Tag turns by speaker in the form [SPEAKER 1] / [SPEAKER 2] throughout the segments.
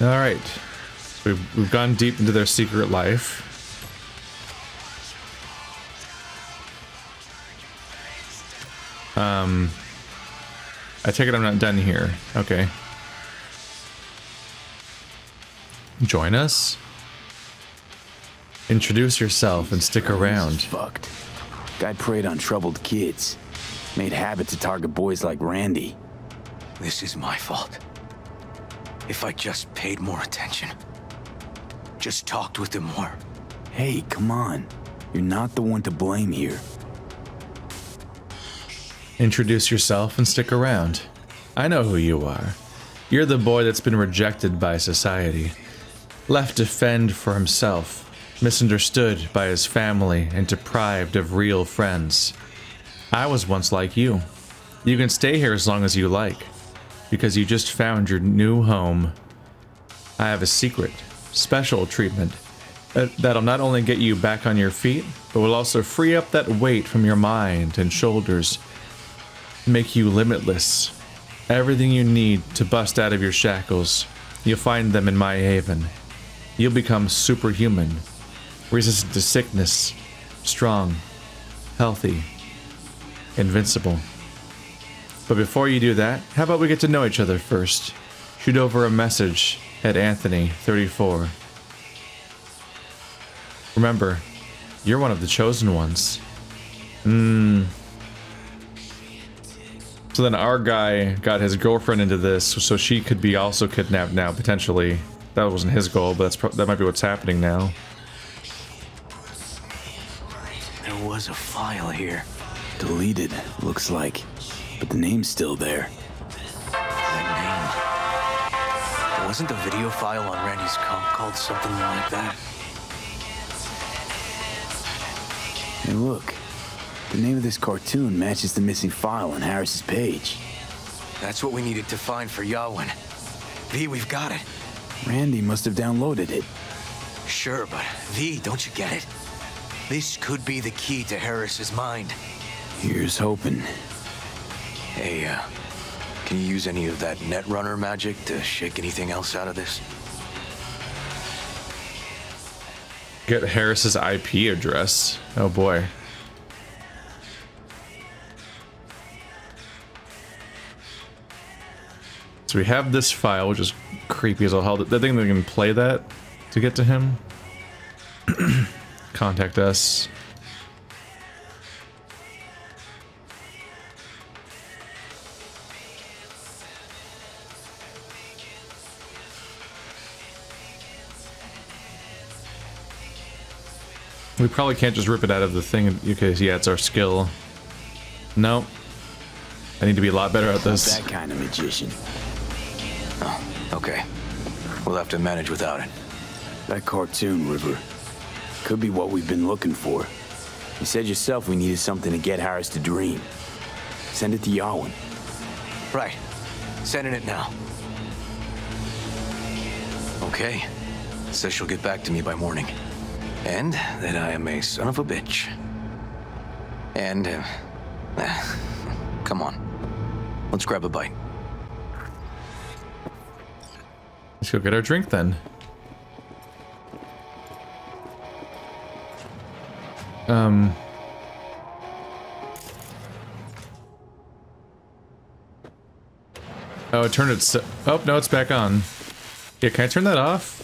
[SPEAKER 1] All right. We've, we've gone deep into their secret life. Um, I take it I'm not done here. Okay. Join us? Introduce yourself and stick around.
[SPEAKER 2] Fucked. Guy preyed on troubled kids. Made habit to target boys like Randy.
[SPEAKER 3] This is my fault. If I just paid more attention. Just talked with him more.
[SPEAKER 2] Hey, come on. You're not the one to blame here.
[SPEAKER 1] Introduce yourself and stick around. I know who you are. You're the boy that's been rejected by society, left to fend for himself, misunderstood by his family, and deprived of real friends. I was once like you. You can stay here as long as you like, because you just found your new home. I have a secret, special treatment uh, that'll not only get you back on your feet, but will also free up that weight from your mind and shoulders make you limitless. Everything you need to bust out of your shackles, you'll find them in my haven. You'll become superhuman, resistant to sickness, strong, healthy, invincible. But before you do that, how about we get to know each other first? Shoot over a message at Anthony, 34. Remember, you're one of the chosen ones. Mmm. So then our guy got his girlfriend into this, so she could be also kidnapped now, potentially. That wasn't his goal, but that's that might be what's happening now.
[SPEAKER 3] There was a file here.
[SPEAKER 2] Deleted, looks like. But the name's still there.
[SPEAKER 3] That name. Wasn't the video file on Randy's comp called something like that?
[SPEAKER 2] Hey, look. The name of this cartoon matches the missing file on Harris's page.
[SPEAKER 3] That's what we needed to find for Yawin. V, we've got it.
[SPEAKER 2] Randy must have downloaded it.
[SPEAKER 3] Sure, but V, don't you get it? This could be the key to Harris's mind.
[SPEAKER 2] Here's hoping.
[SPEAKER 3] Hey, uh, can you use any of that Netrunner magic to shake anything else out of this?
[SPEAKER 1] Get Harris's IP address. Oh boy. So we have this file, which is creepy as all hell. The think that can play that to get to him. Contact us. We probably can't just rip it out of the thing because, yeah, it's our skill. No. I need to be a lot better at this.
[SPEAKER 2] That kind of magician.
[SPEAKER 3] Oh, okay. We'll have to manage without it.
[SPEAKER 2] That cartoon, River. Could be what we've been looking for. You said yourself we needed something to get Harris to dream. Send it to Yawin.
[SPEAKER 3] Right. Sending it now. Okay. Says she'll get back to me by morning. And that I am a son of a bitch. And, uh, uh, come on. Let's grab a bite.
[SPEAKER 1] Let's go get our drink then. Um. Oh, it turned it. Oh no, it's back on. Yeah, can I turn that off?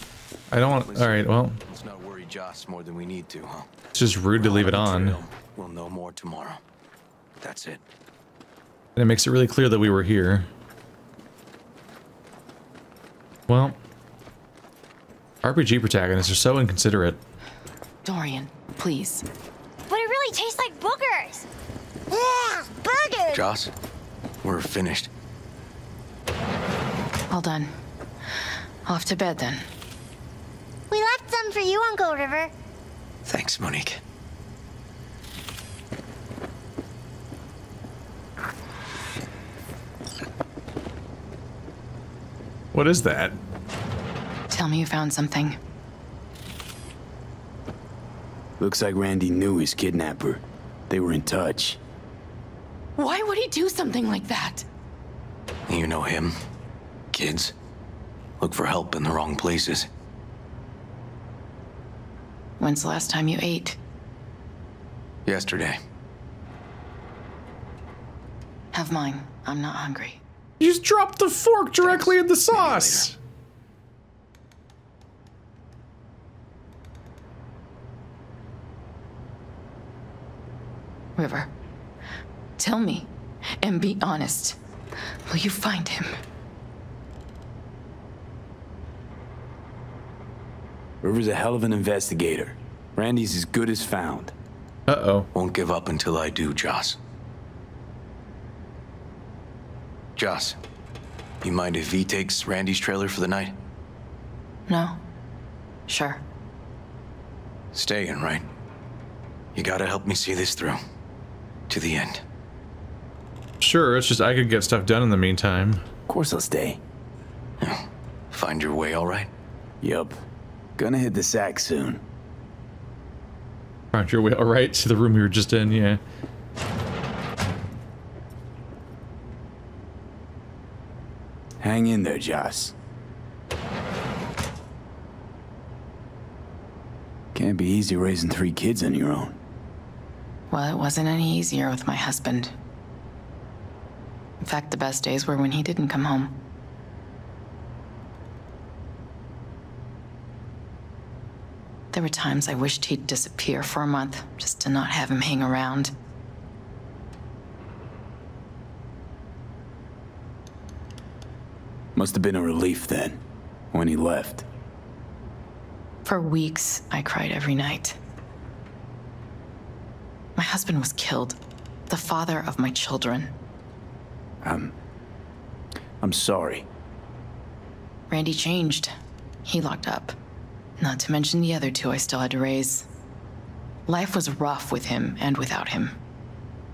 [SPEAKER 1] I don't want. All right, well.
[SPEAKER 3] Let's not worry Joss more than we need to, huh?
[SPEAKER 1] It's just rude to leave it on.
[SPEAKER 3] We'll know more tomorrow. That's it.
[SPEAKER 1] And it makes it really clear that we were here. Well, RPG protagonists are so inconsiderate.
[SPEAKER 4] Dorian, please.
[SPEAKER 5] But it really tastes like boogers. Yeah, boogers.
[SPEAKER 3] Joss, we're finished.
[SPEAKER 4] All done. Off to bed then.
[SPEAKER 5] We left some for you, Uncle River.
[SPEAKER 3] Thanks, Monique.
[SPEAKER 1] What is that?
[SPEAKER 4] Tell me you found something.
[SPEAKER 2] Looks like Randy knew his kidnapper. They were in touch.
[SPEAKER 4] Why would he do something like that?
[SPEAKER 3] You know him. Kids. look for help in the wrong places.
[SPEAKER 4] When's the last time you ate?
[SPEAKER 3] Yesterday.
[SPEAKER 4] Have mine. I'm not hungry.
[SPEAKER 1] You just dropped the fork directly in the sauce.
[SPEAKER 4] River, tell me, and be honest. Will you find him?
[SPEAKER 2] River's a hell of an investigator. Randy's as good as found.
[SPEAKER 1] Uh oh.
[SPEAKER 3] Won't give up until I do, Joss. Joss, you mind if V takes Randy's trailer for the night?
[SPEAKER 4] No? Sure.
[SPEAKER 3] Staying, right? You gotta help me see this through. To the end.
[SPEAKER 1] Sure, it's just I could get stuff done in the meantime.
[SPEAKER 2] Of course I'll stay.
[SPEAKER 3] Find your way all right?
[SPEAKER 2] Yup. Gonna hit the sack soon.
[SPEAKER 1] Aren't your way all right to the room we were just in? Yeah.
[SPEAKER 2] Hang in there, Joss. Can't be easy raising three kids on your own.
[SPEAKER 4] Well, it wasn't any easier with my husband. In fact, the best days were when he didn't come home. There were times I wished he'd disappear for a month, just to not have him hang around.
[SPEAKER 2] Must have been a relief then, when he left.
[SPEAKER 4] For weeks, I cried every night. My husband was killed, the father of my children.
[SPEAKER 2] Um, I'm sorry.
[SPEAKER 4] Randy changed. He locked up. Not to mention the other two I still had to raise. Life was rough with him and without him.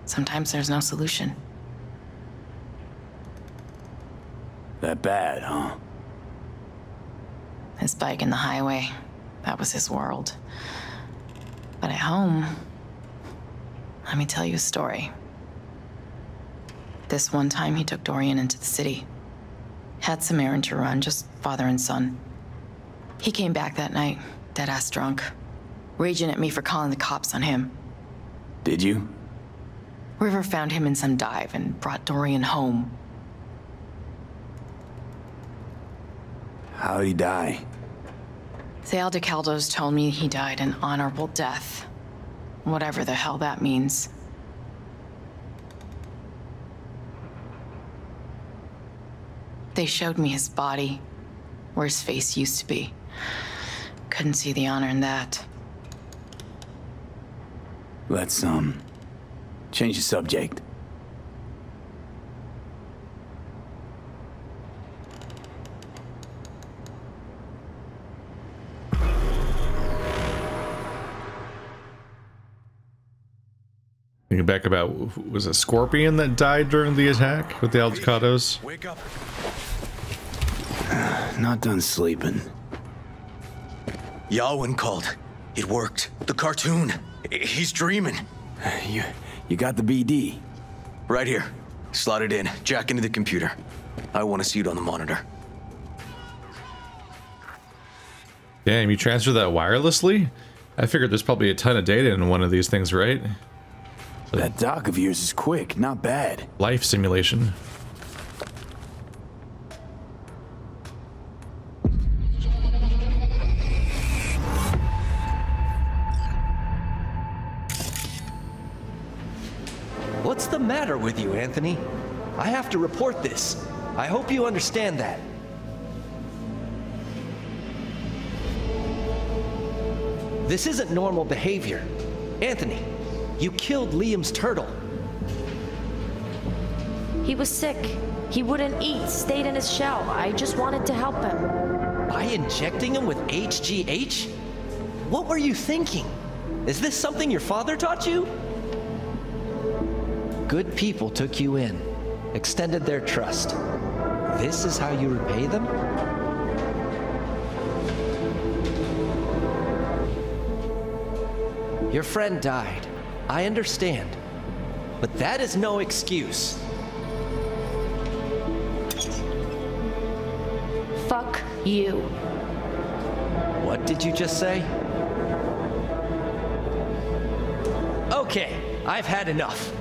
[SPEAKER 4] Sometimes there's no solution.
[SPEAKER 2] That bad, huh?
[SPEAKER 4] His bike in the highway, that was his world. But at home, let me tell you a story. This one time he took Dorian into the city. Had some errand to run, just father and son. He came back that night, dead ass drunk, raging at me for calling the cops on him.
[SPEAKER 2] Did you?
[SPEAKER 4] River found him in some dive and brought Dorian home.
[SPEAKER 2] How'd he die?
[SPEAKER 4] The Aldecaldos told me he died an honorable death. Whatever the hell that means. They showed me his body, where his face used to be. Couldn't see the honor in that.
[SPEAKER 2] Let's, um, change the subject.
[SPEAKER 1] Thinking back about was a Scorpion that died during the attack with the Aldecaldos?
[SPEAKER 3] Wake up.
[SPEAKER 2] Not done sleeping.
[SPEAKER 3] Yawin called. It worked. The cartoon. He's dreaming.
[SPEAKER 2] You, you got the BD.
[SPEAKER 3] Right here. Slot it in. Jack into the computer. I want to see it on the monitor.
[SPEAKER 1] Damn, you transfer that wirelessly? I figured there's probably a ton of data in one of these things, right?
[SPEAKER 2] That dock of yours is quick, not bad.
[SPEAKER 1] Life simulation.
[SPEAKER 6] Anthony? I have to report this. I hope you understand that. This isn't normal behavior. Anthony, you killed Liam's turtle.
[SPEAKER 7] He was sick. He wouldn't eat, stayed in his shell. I just wanted to help him.
[SPEAKER 6] By injecting him with HGH? What were you thinking? Is this something your father taught you? Good people took you in, extended their trust. This is how you repay them? Your friend died. I understand. But that is no excuse.
[SPEAKER 7] Fuck You.
[SPEAKER 6] What did you just say? Okay, I've had enough.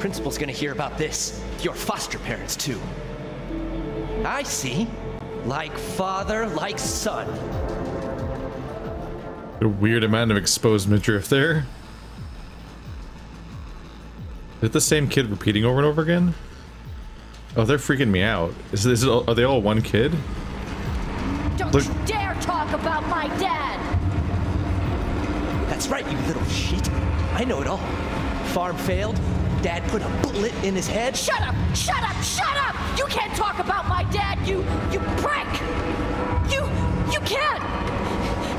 [SPEAKER 6] Principal's gonna hear about this. Your foster parents, too. I see. Like father, like son.
[SPEAKER 1] A weird amount of exposed midriff there. Is it the same kid repeating over and over again? Oh, they're freaking me out. Is, is it, are they all one kid?
[SPEAKER 7] Don't
[SPEAKER 1] Look-
[SPEAKER 7] you dare talk about my dad!
[SPEAKER 6] That's right, you little shit. I know it all. Farm failed. Dad put a bullet in his head.
[SPEAKER 7] Shut up! Shut up! Shut up! You can't talk about my dad, you you prick! You you can't!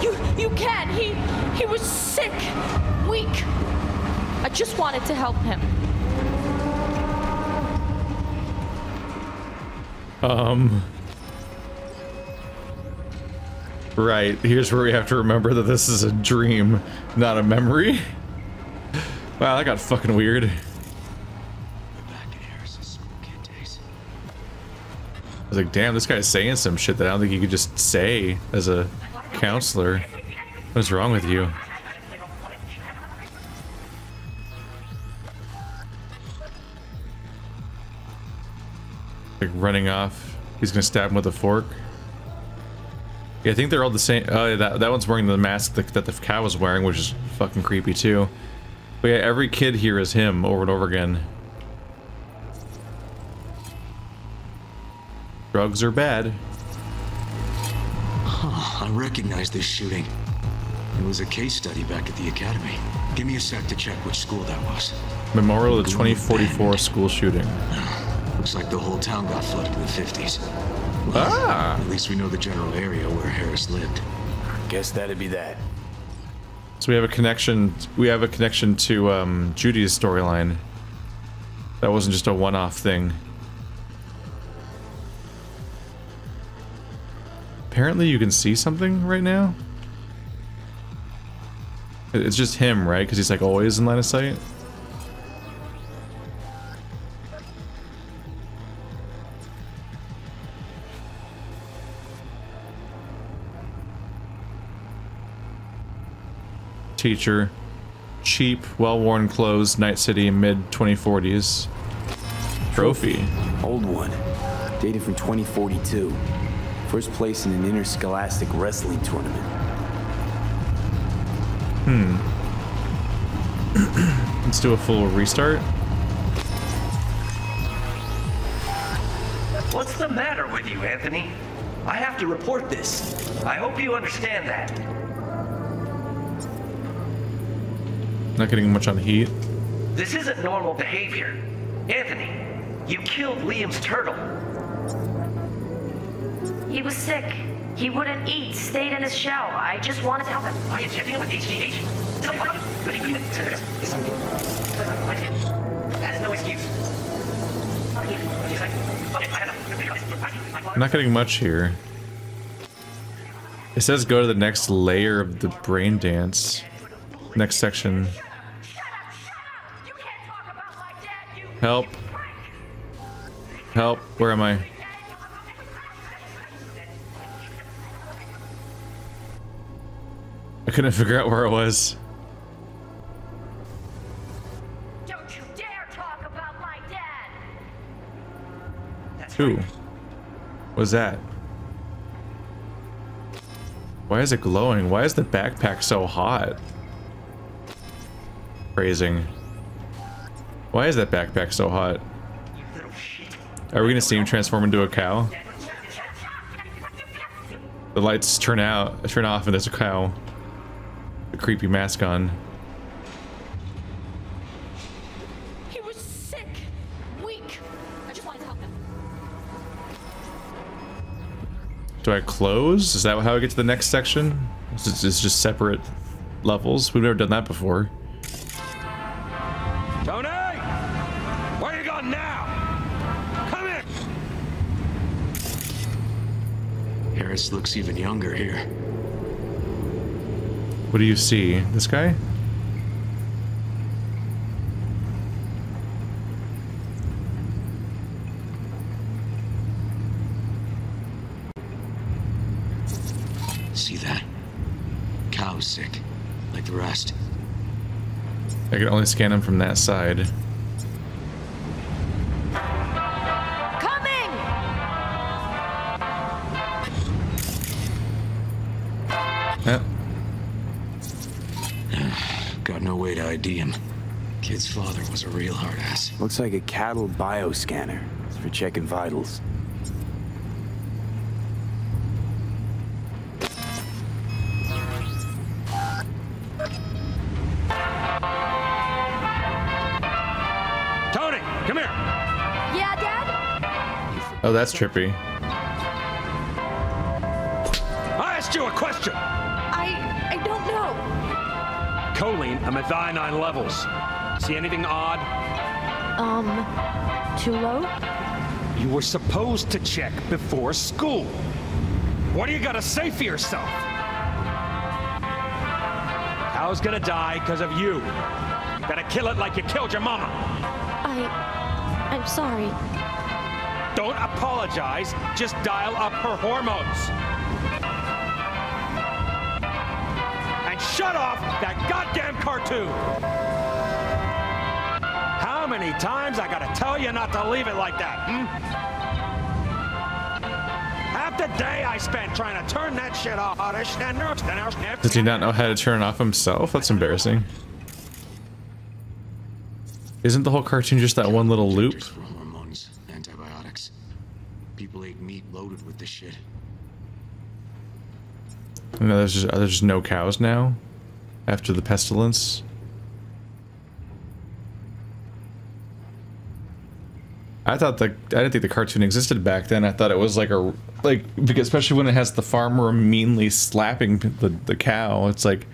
[SPEAKER 7] You you can't! He he was sick, weak. I just wanted to help him.
[SPEAKER 1] Um. Right, here's where we have to remember that this is a dream, not a memory. Wow, that got fucking weird.
[SPEAKER 2] Back in Harris's school kid days.
[SPEAKER 1] I was like, damn, this guy's saying some shit that I don't think you could just say as a counselor. What's wrong with you? Like running off. He's gonna stab him with a fork. Yeah, I think they're all the same. Oh, yeah, that, that one's wearing the mask that, that the cow was wearing, which is fucking creepy too. But yeah, every kid here is him over and over again. Drugs are bad.
[SPEAKER 8] I recognize this shooting. It was a case study back at the academy. Give me a sec to check which school that was.
[SPEAKER 1] Memorial to the 2044 school shooting.
[SPEAKER 8] Looks like the whole town got flooded in the 50s. Well,
[SPEAKER 1] Ah!
[SPEAKER 8] At least we know the general area where Harris lived.
[SPEAKER 2] Guess that'd be that.
[SPEAKER 1] So we have a connection. We have a connection to um, Judy's storyline. That wasn't just a one-off thing. Apparently, you can see something right now. It's just him, right? Because he's like always in line of sight. Teacher. Cheap, well-worn clothes, Night City, mid-2040s. Trophy.
[SPEAKER 2] Old one. Dated from 2042. First place in an interscholastic wrestling tournament. Hmm.
[SPEAKER 1] Let's do a full restart.
[SPEAKER 6] What's the matter with you, Anthony? I have to report this. I hope you understand that.
[SPEAKER 1] Not getting much on heat.
[SPEAKER 6] This isn't normal behavior. Anthony, you killed Liam's turtle.
[SPEAKER 7] He was sick. He wouldn't eat, stayed in his shell. I just wanted to help him.
[SPEAKER 6] Are you checking with HGH? That's no excuse.
[SPEAKER 1] I'm not getting much here. It says go to the next layer of the brain dance. Next section. Help. Help. Where am I? Couldn't figure out where it was.
[SPEAKER 7] Don't you dare talk about my dad!
[SPEAKER 1] Who? Was that? Why is it glowing? Why is the backpack so hot? Phrasing. Why is that backpack so hot? Are we gonna see him transform into a cow? The lights turn out, turn off, and there's a cow. A creepy mask on.
[SPEAKER 7] He was sick, weak. I just wanted to help him.
[SPEAKER 1] Do I close? Is that how I get to the next section? Is it is just separate levels? We've never done that before.
[SPEAKER 8] Tony! Where you going now? Come here! Harris looks even younger here.
[SPEAKER 1] What do you see? This guy?
[SPEAKER 8] See that? Cow's sick, like the rest.
[SPEAKER 1] I can only scan him from that side.
[SPEAKER 8] A real hard ass.
[SPEAKER 2] Looks like a cattle bioscanner. It's for checking vitals.
[SPEAKER 9] Tony, come here.
[SPEAKER 7] Yeah, Dad?
[SPEAKER 1] Oh, that's trippy.
[SPEAKER 9] I asked you a question.
[SPEAKER 7] I. I don't know.
[SPEAKER 9] Choline and methionine levels. See anything odd?
[SPEAKER 7] Um. Too low?
[SPEAKER 9] You were supposed to check before school. What do you got to say for yourself? Cow's gonna die because of you. Gotta kill it like you killed your mama.
[SPEAKER 5] I. I'm sorry.
[SPEAKER 9] Don't apologize, just dial up her hormones. And shut off that goddamn cartoon! How many times I gotta tell you not to leave it like that, hmm? Half the day I spent trying to turn that shit off.
[SPEAKER 1] Does he not know how to turn it off himself? That's embarrassing. Isn't the whole cartoon just that one little loop?
[SPEAKER 8] Just for hormones, antibiotics. People ate meat loaded with this shit.
[SPEAKER 1] No, there's just, there's just no cows now after the pestilence. I thought the I didn't think the cartoon existed back then. I thought it was like a like because especially when it has the farmer meanly slapping the the cow. It's like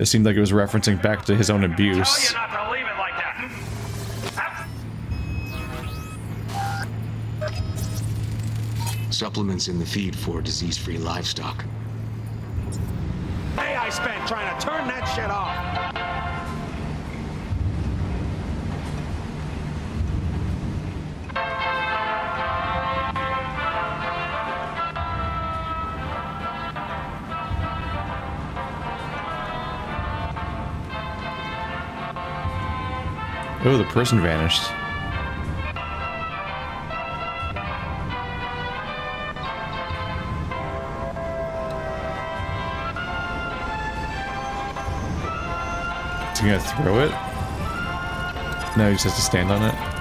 [SPEAKER 1] it seemed like it was referencing back to his own abuse.
[SPEAKER 9] not to leave it like that.
[SPEAKER 8] Supplements in the feed for disease-free livestock.
[SPEAKER 9] Hey, I spent trying to turn that shit off.
[SPEAKER 1] Oh, the person vanished. Is he gonna throw it? No, he just has to stand on it.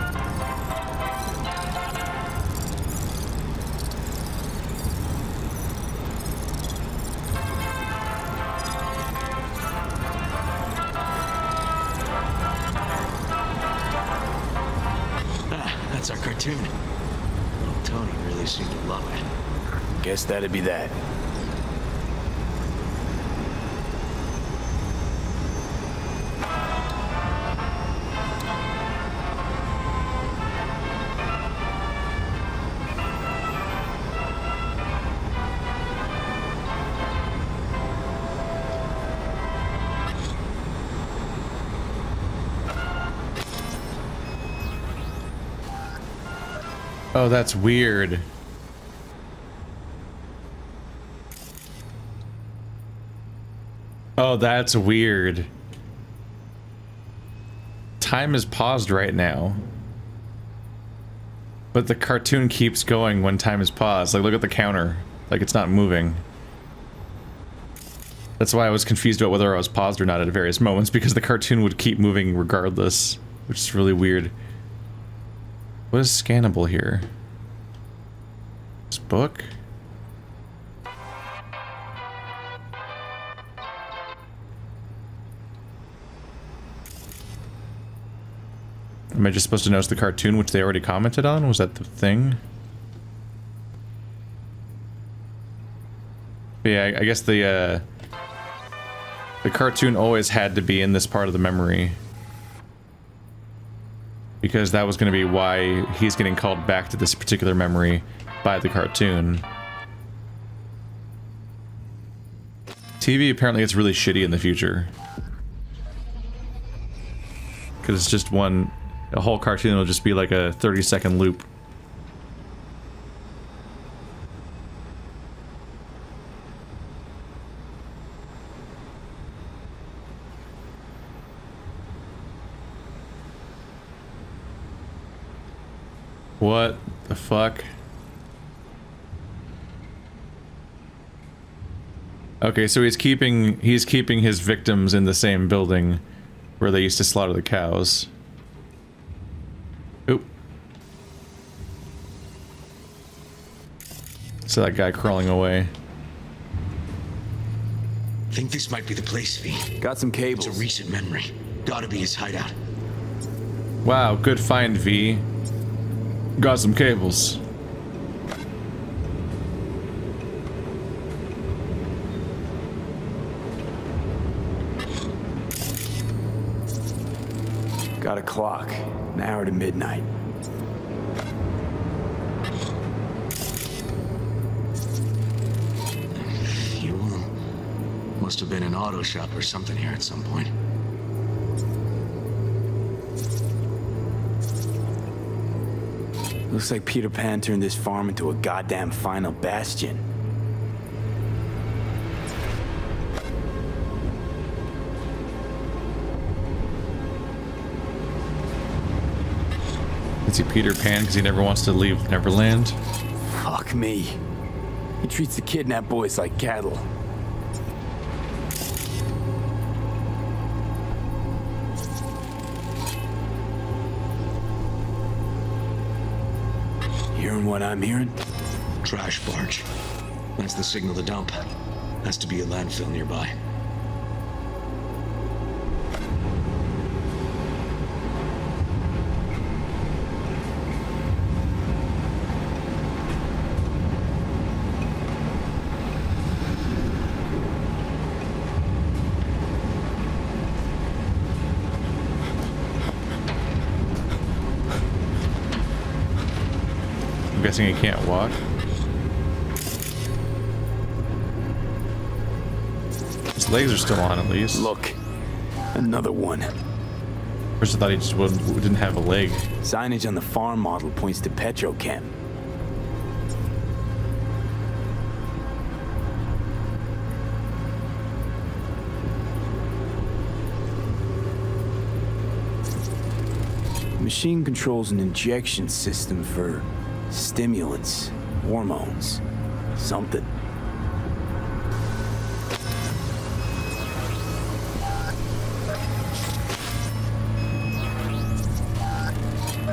[SPEAKER 1] Oh, that's weird. Oh, that's weird. Time is paused right now. But the cartoon keeps going when time is paused. Like, look at the counter. Like, it's not moving. That's why I was confused about whether I was paused or not at various moments, because the cartoon would keep moving regardless, which is really weird. What is scannable here? This book? Am I just supposed to notice the cartoon, which they already commented on? Was that the thing? But yeah, I, guess the, uh... The cartoon always had to be in this part of the memory. Because that was going to be why he's getting called back to this particular memory by the cartoon. TV apparently gets really shitty in the future. Because it's just one... A whole cartoon will just be like a 30 second loop. What the fuck? Okay, so he's keeping he's keeping his victims in the same building where they used to slaughter the cows. Oop. So that guy crawling away.
[SPEAKER 3] Think this might be the place, V.
[SPEAKER 2] Got some cables.
[SPEAKER 3] It's a recent memory. Gotta be his hideout.
[SPEAKER 1] Wow, good find, V. Got some cables.
[SPEAKER 2] Got a clock. An hour to midnight.
[SPEAKER 3] You uh, must have been an auto shop or something here at some point.
[SPEAKER 2] Looks like Peter Pan turned this farm into a goddamn final bastion.
[SPEAKER 1] Is he Peter Pan because he never wants to leave Neverland?
[SPEAKER 2] Fuck me. He treats the kidnapped boys like cattle. I'm hearing?
[SPEAKER 3] Trash barge. That's the signal to dump. Has to be a landfill nearby.
[SPEAKER 1] Guessing he can't walk. His legs are still on at least.
[SPEAKER 2] Look, another one.
[SPEAKER 1] First I thought he just wouldn't, didn't have a leg.
[SPEAKER 2] Signage on the farm model points to Petrochem. Machine controls an injection system for stimulants, hormones, something.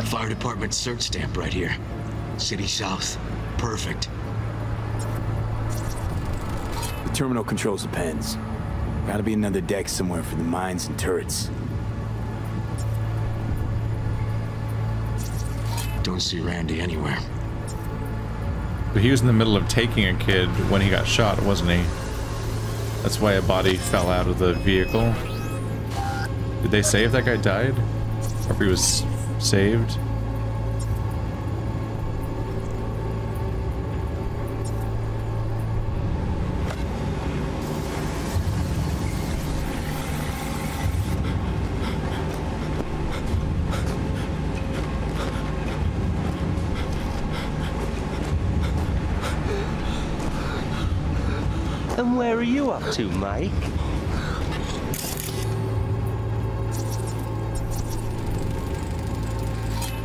[SPEAKER 3] Fire department search stamp right here. City South. Perfect.
[SPEAKER 2] The terminal controls the pens. Gotta be another deck somewhere for the mines and turrets.
[SPEAKER 3] Don't see Randy anywhere.
[SPEAKER 1] But he was in the middle of taking a kid when he got shot, wasn't he? That's why a body fell out of the vehicle. Did they say if that guy died? Or if he was saved?
[SPEAKER 10] And where are you up to, Mike?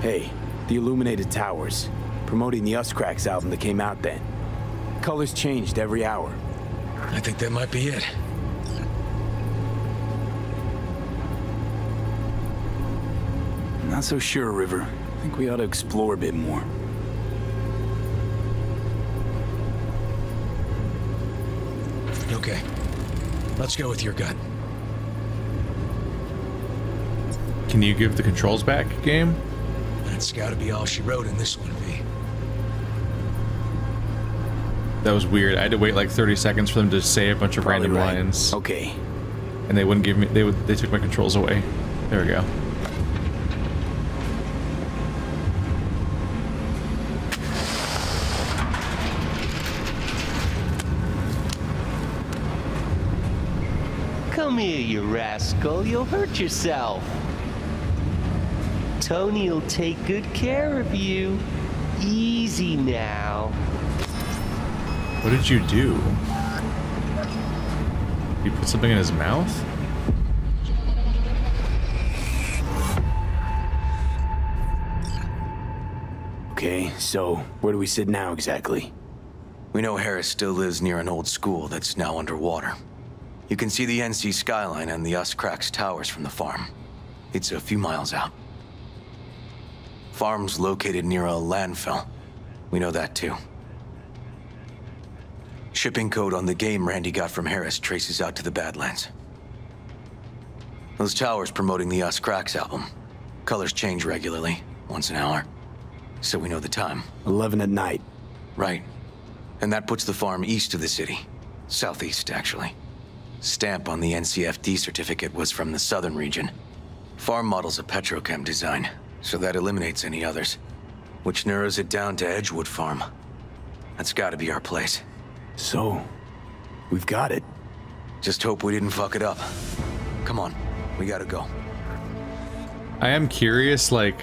[SPEAKER 2] Hey, the Illuminated Towers. Promoting the Us Cracks album that came out then. Colors changed every hour.
[SPEAKER 3] I think that might be it.
[SPEAKER 2] Not so sure, River. I think we ought to explore a bit more.
[SPEAKER 3] Let's go with your gut.
[SPEAKER 1] Can you give the controls back, game?
[SPEAKER 3] That's gotta be all she wrote in this one, V.
[SPEAKER 1] That was weird. I had to wait like 30 seconds for them to say a bunch of
[SPEAKER 2] Probably
[SPEAKER 1] random
[SPEAKER 2] right.
[SPEAKER 1] lines.
[SPEAKER 2] Okay.
[SPEAKER 1] And they wouldn't give me, they would, they took my controls away. There we go.
[SPEAKER 10] Come here, you rascal. You'll hurt yourself. Tony'll take good care of you. Easy now.
[SPEAKER 1] What did you do? You put something in his mouth?
[SPEAKER 2] Okay, so where do we sit now exactly?
[SPEAKER 3] We know Harris still lives near an old school that's now underwater. You can see the NC skyline and the Us Cracks towers from the farm. It's a few miles out. Farm's located near a landfill. We know that too. Shipping code on the game Randy got from Harris traces out to the Badlands. Those towers promoting the Us Cracks album. Colors change regularly, once an hour. So we know the time.
[SPEAKER 2] 11 at night.
[SPEAKER 3] Right. And that puts the farm east of the city. Southeast, actually. Stamp on the NCFD certificate was from the southern region. Farm model's a petrochem design, so that eliminates any others. Which narrows it down to Edgewood Farm. That's gotta be our place.
[SPEAKER 2] So, we've got it.
[SPEAKER 3] Just hope we didn't fuck it up. Come on, we gotta go.
[SPEAKER 1] I am curious, like,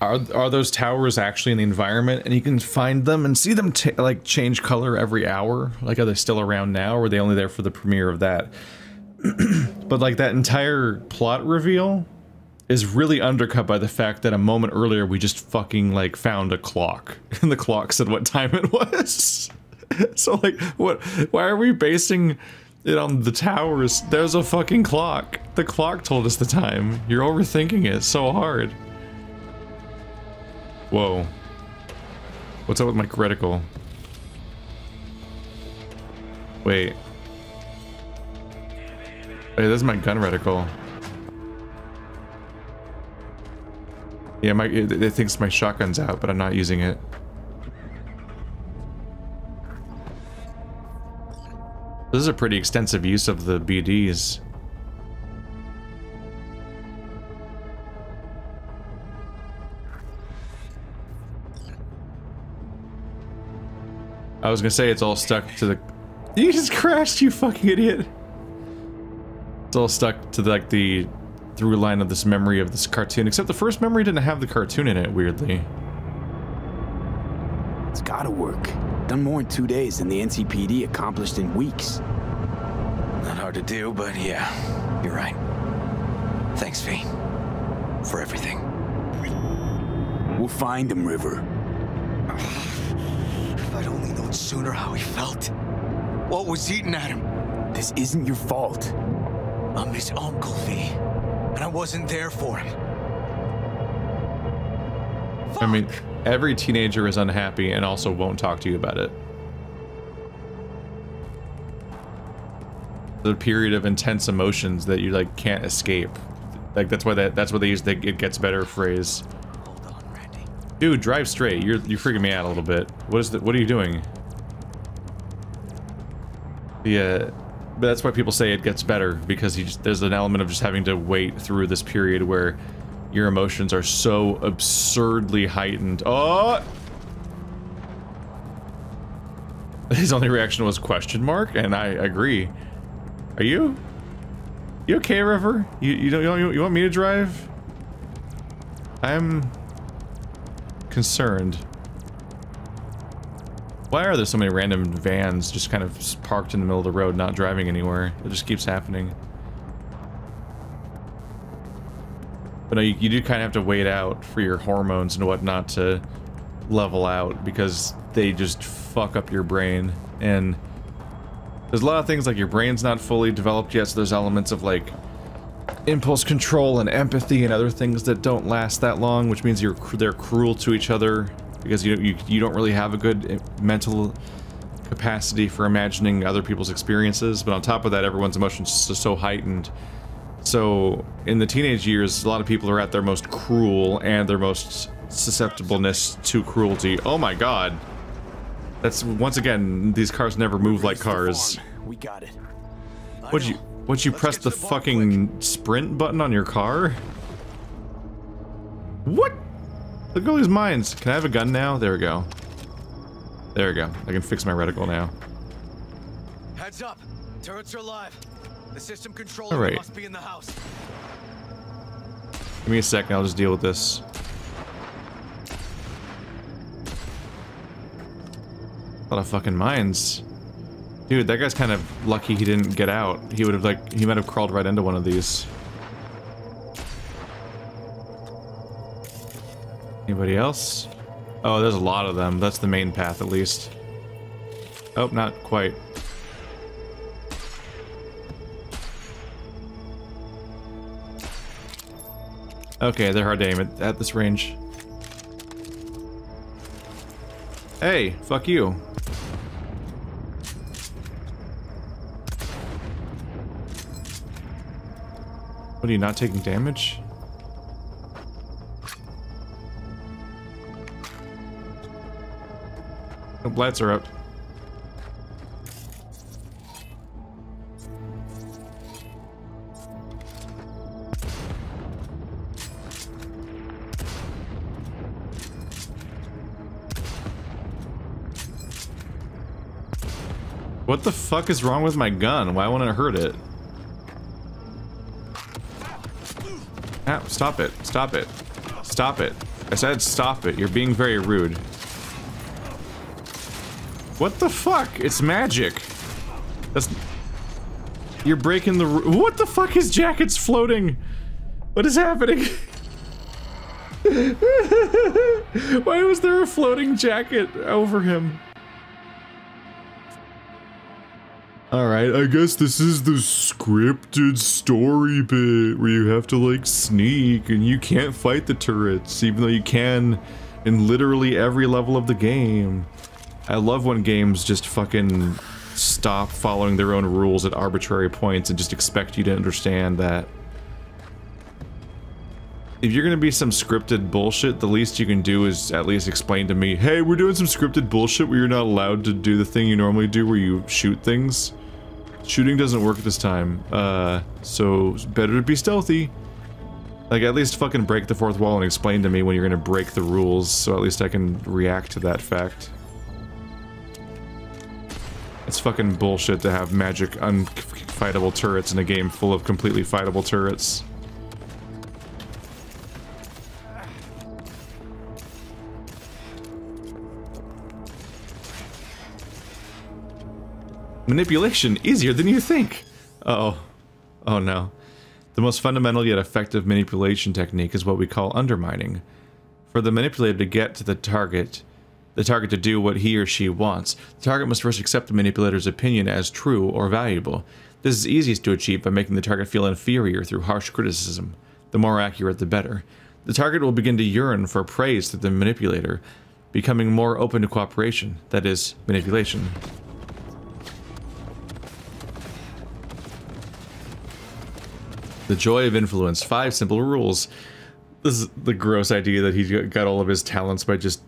[SPEAKER 1] are are those towers actually in the environment, and you can find them and see them like change color every hour? Like, are they still around now, or are they only there for the premiere of that? but like that entire plot reveal is really undercut by the fact that a moment earlier we just fucking like found a clock, and the clock said what time it was. so like, what? Why are we basing? it on the towers. There's a fucking clock. The clock told us the time. You're overthinking it so hard. Whoa. What's up with my critical? Wait. Wait, this is my gun reticle. Yeah, my it, it thinks my shotgun's out, but I'm not using it. This is a pretty extensive use of the BDs. I was gonna say it's all stuck to the... You just crashed, you fucking idiot! It's all stuck to the, like the through line of this memory of this cartoon, except the first memory didn't have the cartoon in it, weirdly.
[SPEAKER 2] It's gotta work. Done more in two days than the NCPD accomplished in weeks.
[SPEAKER 3] Not hard to do, but yeah, you're right. Thanks, V. For everything.
[SPEAKER 2] We'll find him, River.
[SPEAKER 3] If I'd only known sooner how he felt. What was eating at him?
[SPEAKER 2] This isn't your fault.
[SPEAKER 3] I'm his uncle, V. And I wasn't there for him.
[SPEAKER 1] I mean, every teenager is unhappy and also won't talk to you about it. The period of intense emotions that you like can't escape. Like that's why that that's what they use the it gets better phrase.
[SPEAKER 3] Hold on, Randy.
[SPEAKER 1] Dude, drive straight. You're you're freaking me out a little bit. What is the what are you doing? Yeah, but that's why people say it gets better because just, there's an element of just having to wait through this period where your emotions are so absurdly heightened. Oh! His only reaction was question mark, and I agree. Are you? You okay, River? You you don't you, you want me to drive? I'm concerned. Why are there so many random vans just kind of parked in the middle of the road, not driving anywhere? It just keeps happening. But no, you, you do kind of have to wait out for your hormones and whatnot to level out because they just fuck up your brain. And there's a lot of things like your brain's not fully developed yet, so there's elements of like impulse control and empathy and other things that don't last that long, which means you're they're cruel to each other because you you, you don't really have a good eh, mental capacity for imagining other people's experiences. But on top of that, everyone's emotions are so heightened. So in the teenage years, a lot of people are at their most cruel and their most susceptibleness to cruelty. Oh my god. That's once again, these cars never move like cars.
[SPEAKER 2] We got it.
[SPEAKER 1] Would you would you press the fucking sprint button on your car? What? Look at all these mines. Can I have a gun now? There we go. There we go. I can fix my reticle now.
[SPEAKER 3] Heads up. Turrets are live. The system controller
[SPEAKER 1] right.
[SPEAKER 3] must be in the house.
[SPEAKER 1] Give me a second, I'll just deal with this. A lot of fucking mines. Dude, that guy's kind of lucky he didn't get out. He would have, like, he might have crawled right into one of these. Anybody else? Oh, there's a lot of them. That's the main path, at least. Oh, not quite. Okay, they're hard to aim at, at this range. Hey, fuck you. What are you not taking damage? Nope, lights are out. What the fuck is wrong with my gun? Why won't it hurt it? Ah, stop it. Stop it. Stop it. I said stop it. You're being very rude. What the fuck? It's magic. That's... You're breaking the... What the fuck? His jacket's floating. What is happening? Why was there a floating jacket over him? Alright, I guess this is the scripted story bit where you have to like sneak and you can't fight the turrets even though you can in literally every level of the game. I love when games just fucking stop following their own rules at arbitrary points and just expect you to understand that. If you're gonna be some scripted bullshit, the least you can do is at least explain to me, hey, we're doing some scripted bullshit where you're not allowed to do the thing you normally do where you shoot things. Shooting doesn't work this time, uh, so better to be stealthy. Like, at least fucking break the fourth wall and explain to me when you're gonna break the rules, so at least I can react to that fact. It's fucking bullshit to have magic unfightable turrets in a game full of completely fightable turrets. Manipulation, easier than you think. Uh oh. Oh no. The most fundamental yet effective manipulation technique is what we call undermining. For the manipulator to get to the target, the target to do what he or she wants, the target must first accept the manipulator's opinion as true or valuable. This is easiest to achieve by making the target feel inferior through harsh criticism. The more accurate, the better. The target will begin to yearn for praise through the manipulator, becoming more open to cooperation, that is, manipulation. The joy of influence. Five simple rules. This is the gross idea that he got all of his talents by just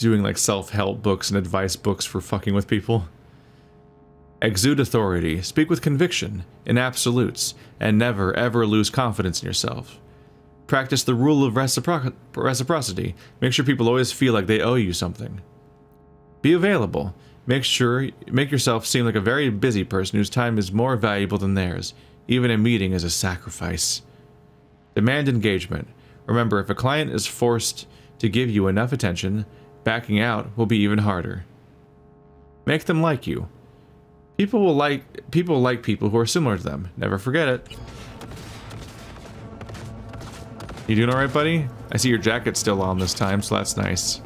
[SPEAKER 1] doing like self-help books and advice books for fucking with people. Exude authority. Speak with conviction, in absolutes, and never ever lose confidence in yourself. Practice the rule of recipro reciprocity. Make sure people always feel like they owe you something. Be available. Make sure make yourself seem like a very busy person whose time is more valuable than theirs. Even a meeting is a sacrifice. Demand engagement. Remember, if a client is forced to give you enough attention, backing out will be even harder. Make them like you. People will like people like people who are similar to them. Never forget it. You doing alright, buddy? I see your jacket's still on this time, so that's nice.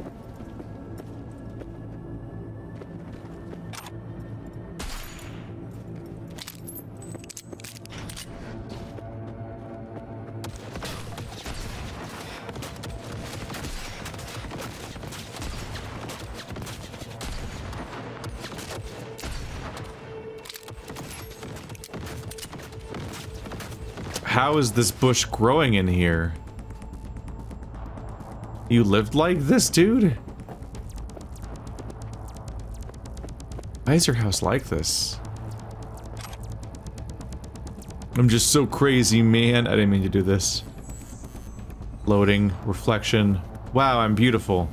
[SPEAKER 1] How is this bush growing in here? You lived like this, dude? Why is your house like this? I'm just so crazy, man. I didn't mean to do this. Loading, reflection. Wow, I'm beautiful.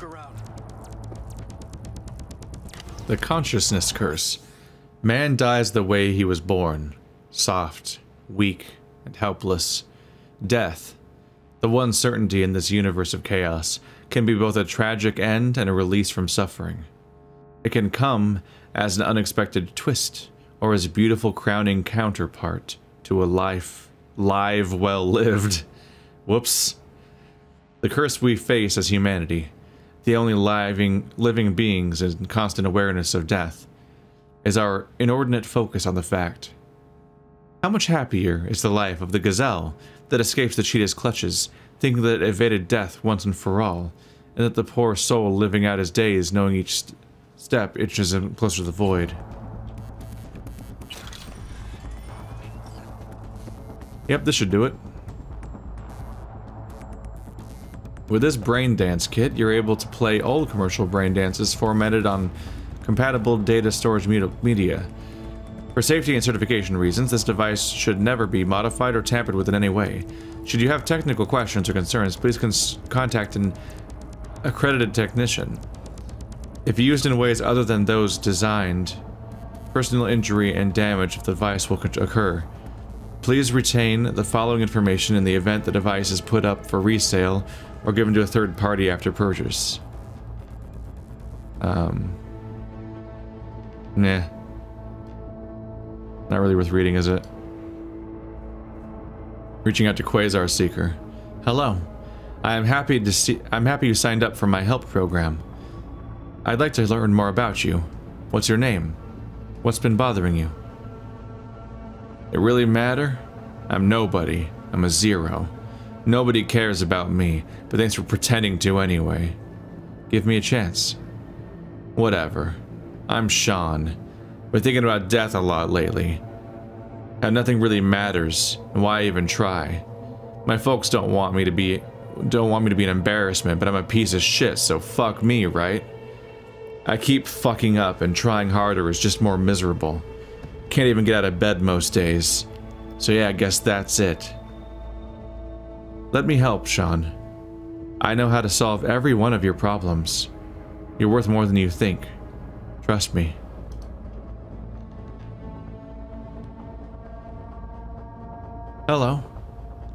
[SPEAKER 11] Look around.
[SPEAKER 1] The consciousness curse. Man dies the way he was born. Soft, weak, and helpless. Death, the one certainty in this universe of chaos, can be both a tragic end and a release from suffering. It can come as an unexpected twist or as a beautiful crowning counterpart to a life live well lived. Whoops. The curse we face as humanity, the only living, living beings in constant awareness of death, is our inordinate focus on the fact. How much happier is the life of the gazelle that escapes the cheetah's clutches, thinking that it evaded death once and for all, and that the poor soul living out his days knowing each st step itches him closer to the void. Yep, this should do it. With this brain dance kit, you're able to play old commercial brain dances formatted on compatible data storage media. For safety and certification reasons, this device should never be modified or tampered with in any way. Should you have technical questions or concerns, please contact an accredited technician. If used in ways other than those designed, personal injury and damage of the device will occur. Please retain the following information in the event the device is put up for resale or given to a third party after purchase. Um, nah. Not really worth reading, is it? Reaching out to Quasar Seeker. Hello. I am happy to see I'm happy you signed up for my help program. I'd like to learn more about you. What's your name? What's been bothering you? It really matter? I'm nobody. I'm a zero. Nobody cares about me, but thanks for pretending to anyway. Give me a chance. Whatever. I'm Sean. Been thinking about death a lot lately. How nothing really matters, and why even try. My folks don't want me to be don't want me to be an embarrassment, but I'm a piece of shit, so fuck me, right? I keep fucking up and trying harder is just more miserable. Can't even get out of bed most days. So yeah, I guess that's it. Let me help, Sean. I know how to solve every one of your problems. You're worth more than you think. Trust me. Hello.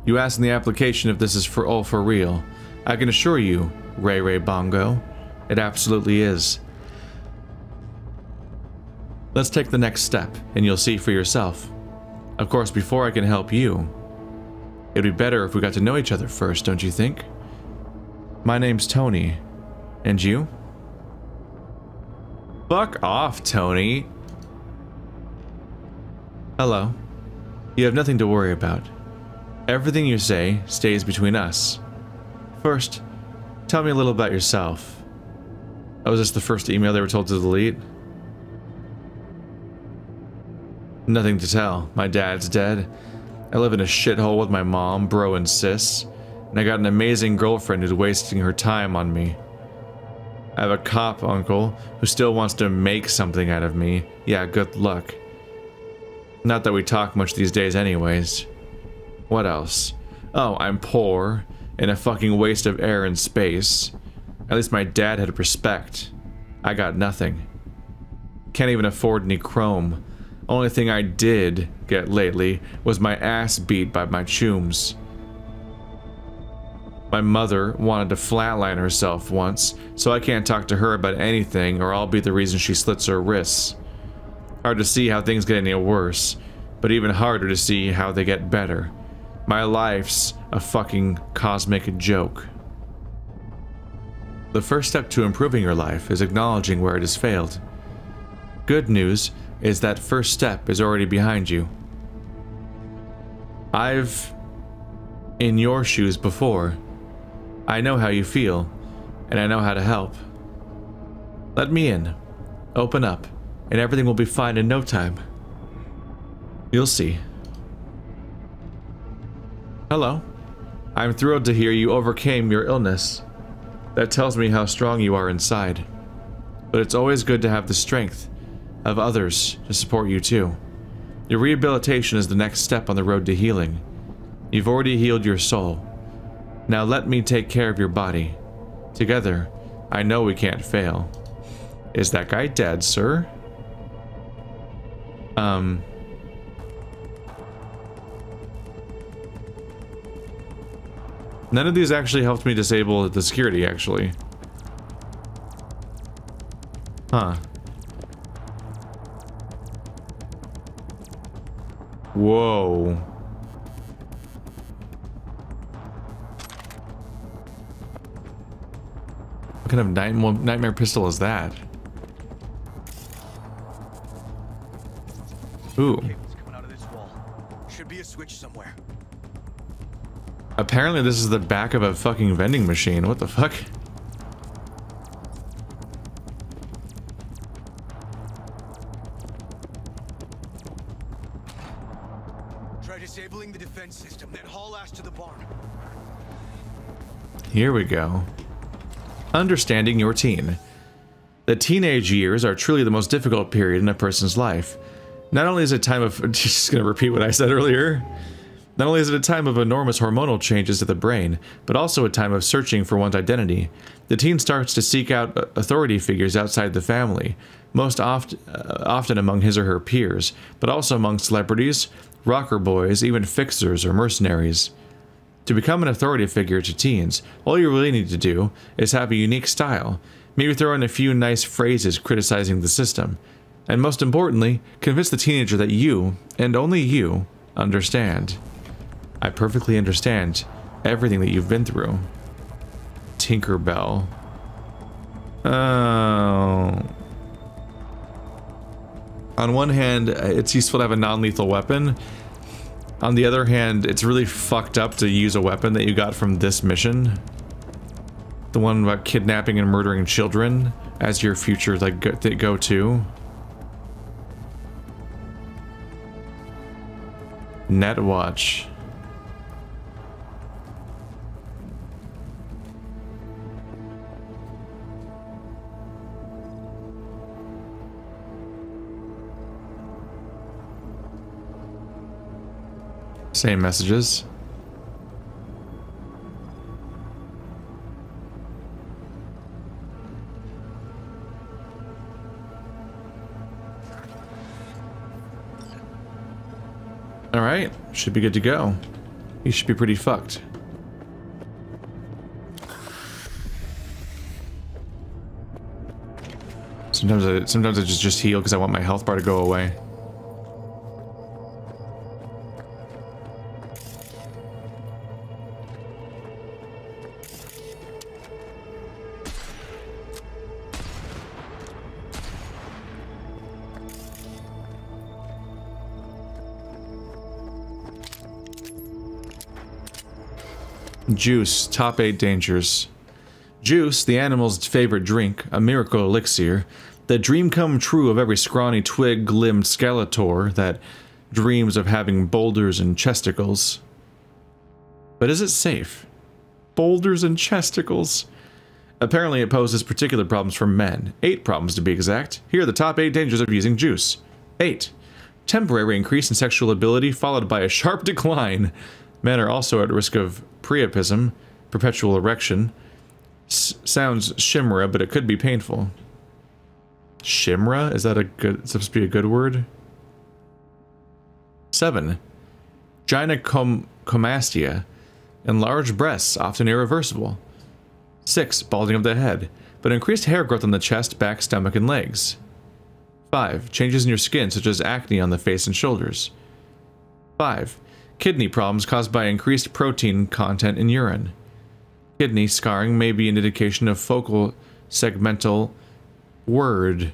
[SPEAKER 1] You asked in the application if this is for all for real. I can assure you, Ray Ray Bongo, it absolutely is. Let's take the next step, and you'll see for yourself. Of course, before I can help you, it'd be better if we got to know each other first, don't you think? My name's Tony. And you? Fuck off, Tony. Hello. You have nothing to worry about. Everything you say stays between us. First, tell me a little about yourself. Oh, was this the first email they were told to delete? Nothing to tell. My dad's dead. I live in a shithole with my mom, bro, and sis. And I got an amazing girlfriend who's wasting her time on me. I have a cop uncle who still wants to make something out of me. Yeah, good luck. Not that we talk much these days anyways. What else? Oh, I'm poor, and a fucking waste of air and space. At least my dad had respect. I got nothing. Can't even afford any chrome. Only thing I did get lately was my ass beat by my chooms. My mother wanted to flatline herself once, so I can't talk to her about anything or I'll be the reason she slits her wrists. Hard to see how things get any worse, but even harder to see how they get better. My life's a fucking cosmic joke. The first step to improving your life is acknowledging where it has failed. Good news is that first step is already behind you. I've in your shoes before. I know how you feel, and I know how to help. Let me in. Open up, and everything will be fine in no time. You'll see. Hello. I'm thrilled to hear you overcame your illness. That tells me how strong you are inside. But it's always good to have the strength of others to support you too. Your rehabilitation is the next step on the road to healing. You've already healed your soul. Now let me take care of your body. Together, I know we can't fail. Is that guy dead, sir? Um... None of these actually helped me disable the security, actually. Huh. Whoa. What kind of night nightmare pistol is that? Ooh.
[SPEAKER 11] Should be a switch somewhere.
[SPEAKER 1] Apparently this is the back of a fucking vending machine. What the fuck?
[SPEAKER 11] Try disabling the defense system, then haul ass to the barn.
[SPEAKER 1] Here we go. Understanding your teen. The teenage years are truly the most difficult period in a person's life. Not only is it a time of... Just gonna repeat what I said earlier. Not only is it a time of enormous hormonal changes to the brain, but also a time of searching for one's identity. The teen starts to seek out uh, authority figures outside the family, most oft, uh, often among his or her peers, but also among celebrities, rocker boys, even fixers or mercenaries. To become an authority figure to teens, all you really need to do is have a unique style, maybe throw in a few nice phrases criticizing the system, and most importantly, convince the teenager that you, and only you, understand. I perfectly understand everything that you've been through. Tinkerbell. Oh. On one hand, uh, it's useful to have a non-lethal weapon. On the other hand, it's really fucked up to use a weapon that you got from this mission. The one about kidnapping and murdering children as your future like go-to. Netwatch. Same messages. Alright, should be good to go. You should be pretty fucked. Sometimes I, sometimes I just, just heal because I want my health bar to go away. Juice, top 8 dangers. Juice, the animal's favorite drink, a miracle elixir, the dream come true of every scrawny twig-limbed skeletor that dreams of having boulders and chesticles. But is it safe? Boulders and chesticles? Apparently it poses particular problems for men. Eight problems to be exact. Here are the top eight dangers of using juice. 8. Temporary increase in sexual ability followed by a sharp decline. Men are also at risk of priapism, perpetual erection. S sounds shimra, but it could be painful. Shimra? Is that a good, supposed to be a good word? 7. Gynecomastia. Enlarged breasts, often irreversible. 6. Balding of the head, but increased hair growth on the chest, back, stomach, and legs. 5. Changes in your skin, such as acne on the face and shoulders. 5. Kidney problems caused by increased protein content in urine. Kidney scarring may be an indication of focal segmental word.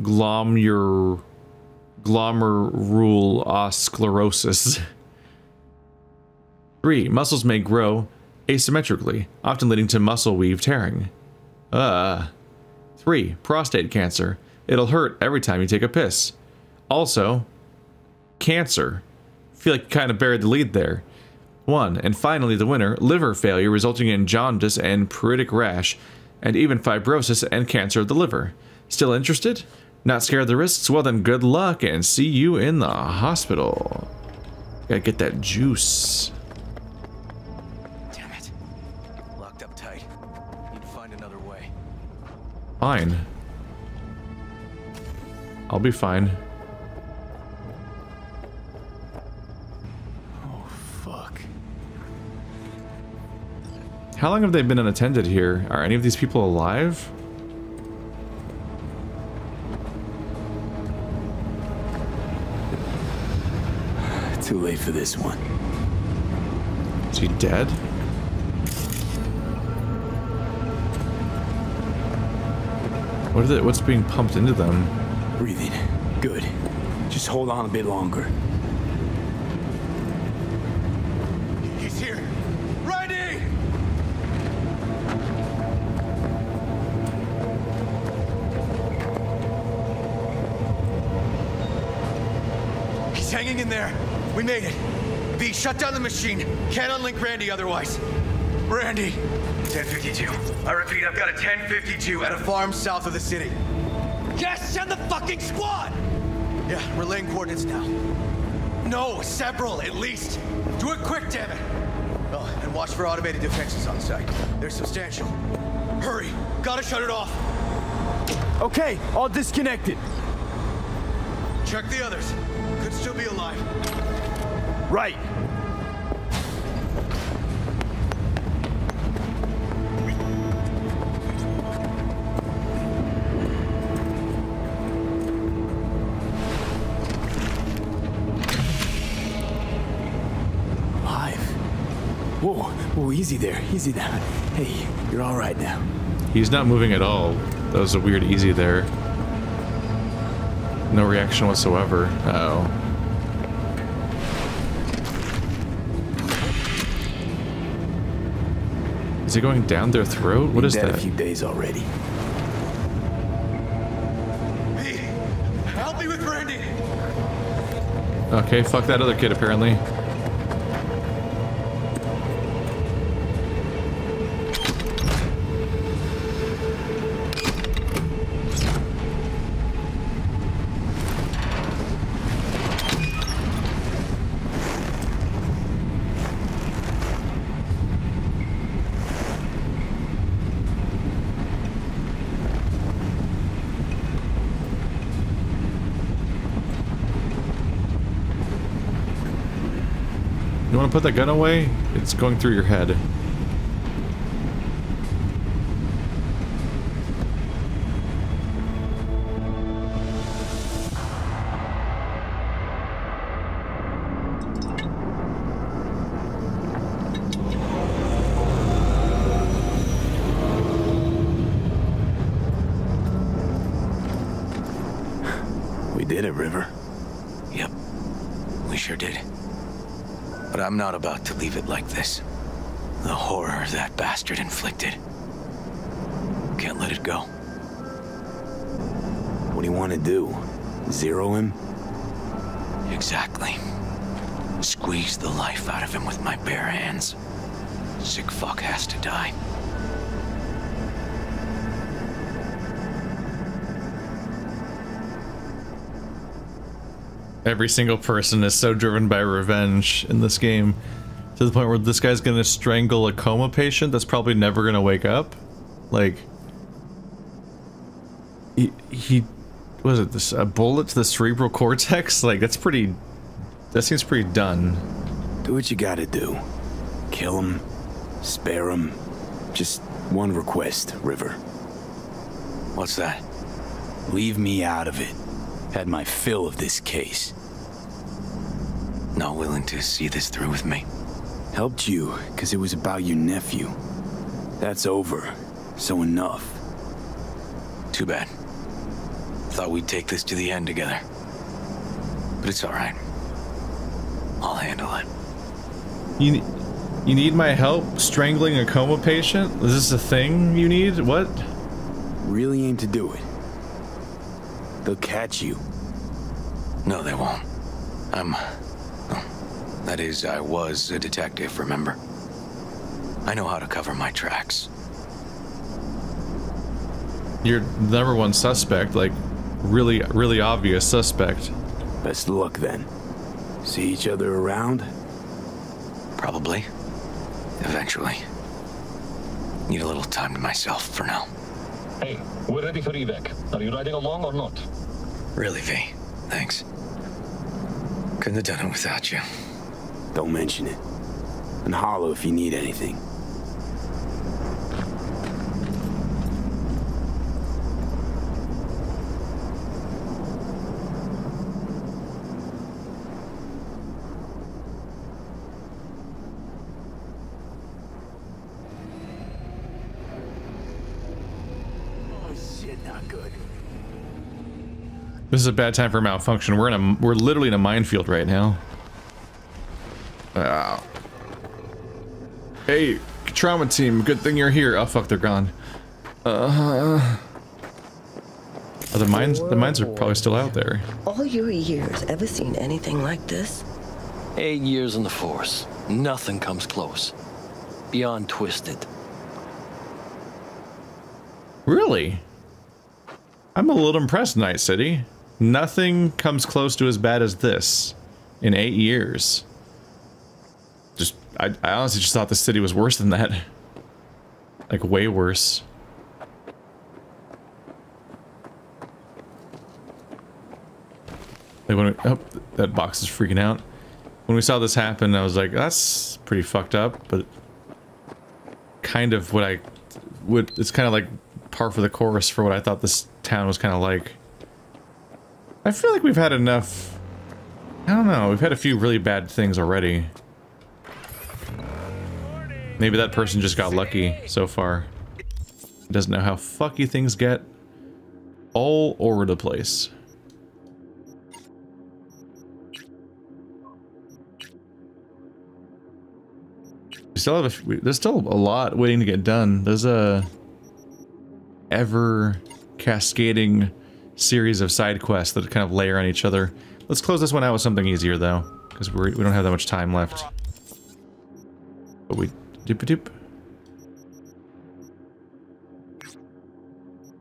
[SPEAKER 1] Glomur glomerulosclerosis. 3. Muscles may grow asymmetrically, often leading to muscle weave tearing. Uh. 3. Prostate cancer. It'll hurt every time you take a piss. Also, cancer. feel like you kind of buried the lead there. 1. And finally, the winner, liver failure resulting in jaundice and pruritic rash, and even fibrosis and cancer of the liver. Still interested? Not scared of the risks? Well then, good luck and see you in the hospital. Gotta get that juice.
[SPEAKER 3] Damn it. Locked up tight. Need to find another way.
[SPEAKER 1] Fine. I'll be fine. How long have they been unattended here? Are any of these people alive?
[SPEAKER 2] Too late for this one.
[SPEAKER 1] Is he dead? What is it? What's being pumped into them?
[SPEAKER 2] Breathing. Good. Just hold on a bit longer.
[SPEAKER 11] In there. We made it. V, shut down the machine. Can't unlink Randy otherwise. Randy. 1052. I repeat, I've got a 1052 at a farm south of the city. Yes, send the fucking squad! Yeah, relaying coordinates now. No, several, at least. Do it quick, damn it! Oh, and watch for automated defenses on site. They're substantial. Hurry! Gotta shut it off!
[SPEAKER 2] Okay, all disconnected.
[SPEAKER 11] Check the others. Could still be alive.
[SPEAKER 2] Right. Alive. Whoa, whoa, easy there, easy now. Hey, you're all right now.
[SPEAKER 1] He's not moving at all. That was a weird easy there. No reaction whatsoever. Uh oh. Is it going down their throat? What
[SPEAKER 2] Been
[SPEAKER 1] is
[SPEAKER 2] dead
[SPEAKER 1] that?
[SPEAKER 2] a few days already.
[SPEAKER 11] V, help me with Randy!
[SPEAKER 1] Okay, fuck that other kid apparently. Put that gun away? It's going through your head.
[SPEAKER 2] Zero him?
[SPEAKER 3] Exactly. Squeeze the life out of him with my bare hands. Sick fuck has to die.
[SPEAKER 1] Every single person is so driven by revenge in this game to the point where this guy's gonna strangle a coma patient that's probably never gonna wake up. Like, he, he was it this a bullet to the cerebral cortex? Like, that's pretty. That seems pretty done.
[SPEAKER 2] Do what you gotta do. Kill him, spare him. Just one request, River.
[SPEAKER 3] What's that?
[SPEAKER 2] Leave me out of it. Had my fill of this case.
[SPEAKER 3] Not willing to see this through with me.
[SPEAKER 2] Helped you, because it was about your nephew. That's over. So enough.
[SPEAKER 3] Too bad. Thought we'd take this to the end together. But it's alright. I'll handle it.
[SPEAKER 1] You, you need my help strangling a coma patient? Is this a thing you need? What?
[SPEAKER 2] Really aim to do it. They'll catch you.
[SPEAKER 3] No, they won't. I'm. oh, That is, I was a detective, remember? I know how to cover my tracks.
[SPEAKER 1] You're the number one suspect, like really, really obvious suspect.
[SPEAKER 2] Best of luck then. See each other around?
[SPEAKER 3] Probably. Eventually. Need a little time to myself for now.
[SPEAKER 12] Hey, we're ready for evac. Are you riding along or not?
[SPEAKER 3] Really, V. Thanks. Couldn't have done it without you.
[SPEAKER 2] Don't mention it. And holler if you need anything.
[SPEAKER 1] This is a bad time for malfunction. We're in a we're literally in a minefield right now. Ah. Hey, trauma team, good thing you're here. Oh fuck, they're gone. Uh oh, the mines the mines are probably still out there.
[SPEAKER 13] All your years, ever seen anything like this?
[SPEAKER 6] Eight years in the Force. Nothing comes close. Beyond twisted.
[SPEAKER 1] Really? I'm a little impressed, Night City. Nothing comes close to as bad as this in eight years. Just, I, I honestly just thought the city was worse than that. Like, way worse. Like when we, oh, that box is freaking out. When we saw this happen, I was like, that's pretty fucked up, but kind of what I would, it's kind of like par for the course for what I thought this town was kind of like. I feel like we've had enough... I don't know, we've had a few really bad things already. Maybe that person just got lucky so far. Doesn't know how fucky things get. All over the place. We still have a, there's still a lot waiting to get done. There's a ever cascading series of side quests that kind of layer on each other. Let's close this one out with something easier though, because we don't have that much time left. But we doop doop.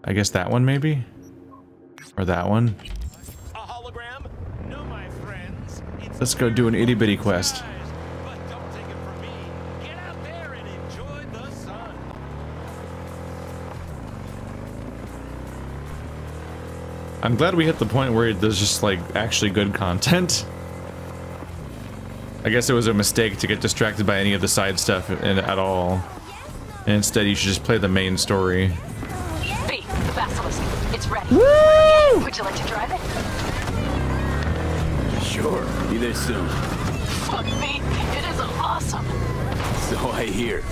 [SPEAKER 1] I guess that one maybe, or that one. Let's go do an itty bitty quest. I'm glad we hit the point where there's just like actually good content. I guess it was a mistake to get distracted by any of the side stuff in, at all. And instead you should just play the main story.
[SPEAKER 7] V, the basilisk. It's ready. Woo! Would you like to drive it?
[SPEAKER 2] Sure. Be there soon.
[SPEAKER 7] Fuck V, it is awesome.
[SPEAKER 2] So I hear.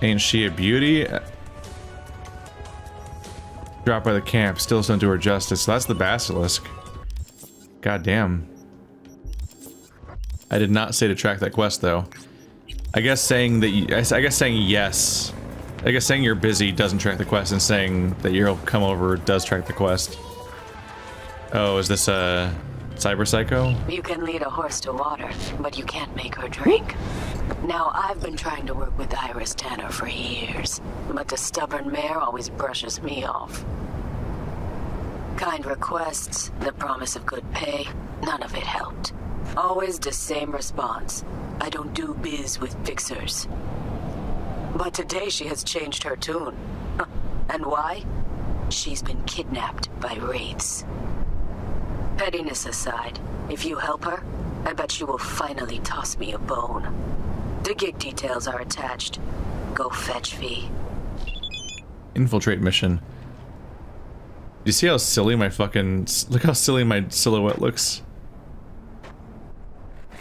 [SPEAKER 1] Ain't she a beauty? Dropped by the camp, still sent to her justice. So that's the basilisk. God damn. I did not say to track that quest though. I guess saying that you, I guess saying yes. I guess saying you're busy doesn't track the quest and saying that you'll come over does track the quest. Oh, is this a cyber psycho?
[SPEAKER 14] You can lead a horse to water, but you can't make her drink. Now, I've been trying to work with Iris Tanner for years, but the stubborn mare always brushes me off. Kind requests, the promise of good pay, none of it helped. Always the same response. I don't do biz with fixers. But today she has changed her tune. And why? She's been kidnapped by wraiths. Pettiness aside, if you help her, I bet she will finally toss me a bone. The gig details are attached. Go fetch V.
[SPEAKER 1] Infiltrate mission. You see how silly my fucking... Look how silly my silhouette looks.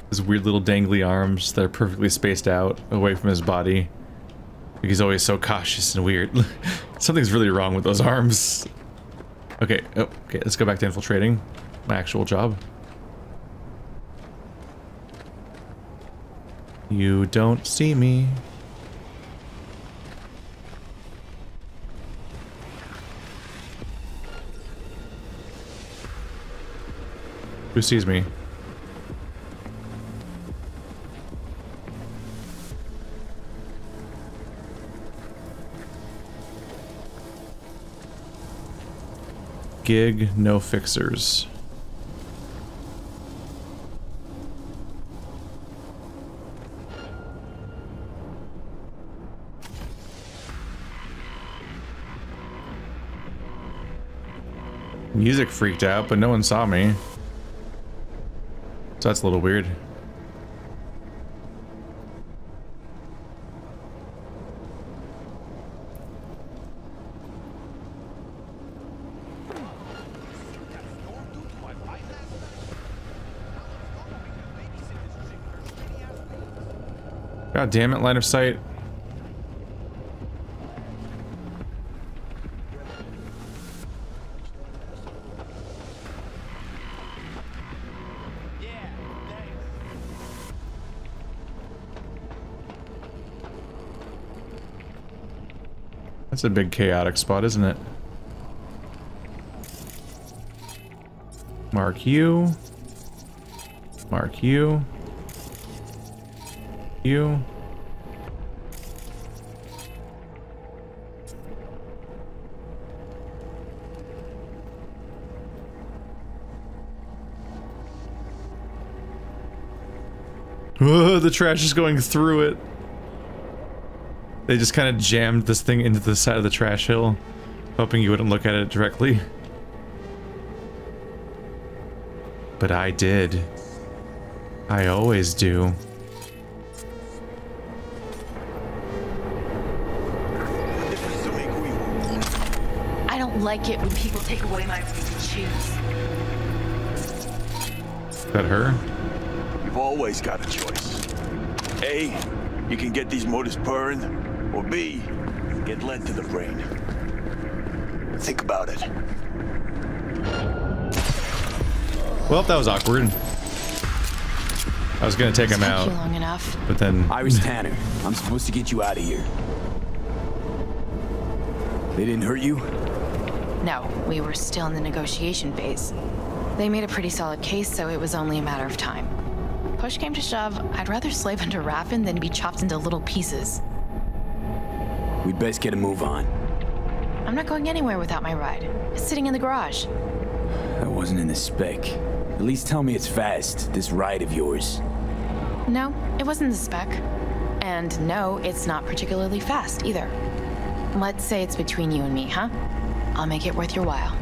[SPEAKER 1] His weird little dangly arms that are perfectly spaced out away from his body. He's always so cautious and weird. Something's really wrong with those arms. Okay, oh, okay, let's go back to infiltrating. My actual job. You don't see me. Who sees me? Gig, no fixers. Music freaked out, but no one saw me. So that's a little weird. God damn it, line of sight. That's a big chaotic spot, isn't it? Mark you. Mark you. You. the trash is going through it. They just kind of jammed this thing into the side of the trash hill, hoping you wouldn't look at it directly. But I did. I always do.
[SPEAKER 7] I don't like it when people take away my right to choose.
[SPEAKER 1] Is that her?
[SPEAKER 15] You've always got a choice. A, you can get these motors purring, or B, get lead to the brain. Think about it.
[SPEAKER 1] Well, that was awkward. I was gonna take him out,
[SPEAKER 4] long enough.
[SPEAKER 1] but then
[SPEAKER 2] Iris Tanner, I'm supposed to get you out of here. They didn't hurt you?
[SPEAKER 4] No, we were still in the negotiation phase. They made a pretty solid case, so it was only a matter of time. Push came to shove, I'd rather slave under Raffen than be chopped into little pieces.
[SPEAKER 2] We'd best get a move on.
[SPEAKER 4] I'm not going anywhere without my ride. It's sitting in the garage.
[SPEAKER 2] That wasn't in the spec. At least tell me it's fast, this ride of yours.
[SPEAKER 4] No, it wasn't the spec. And no, it's not particularly fast either. Let's say it's between you and me, huh? I'll make it worth your while.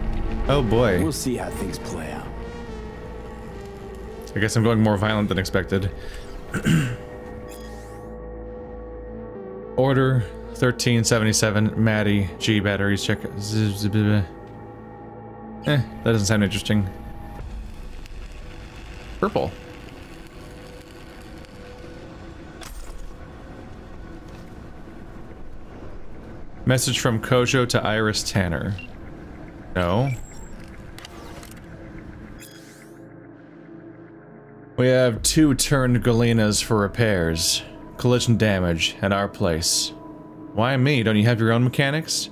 [SPEAKER 1] oh boy.
[SPEAKER 2] We'll see how things play out.
[SPEAKER 1] I guess I'm going more violent than expected. Order 1377, Maddie, G batteries, check. Eh, that doesn't sound interesting. Purple. Message from Kojo to Iris Tanner. No. We have two turned Galenas for repairs. Collision damage at our place. Why me? Don't you have your own mechanics?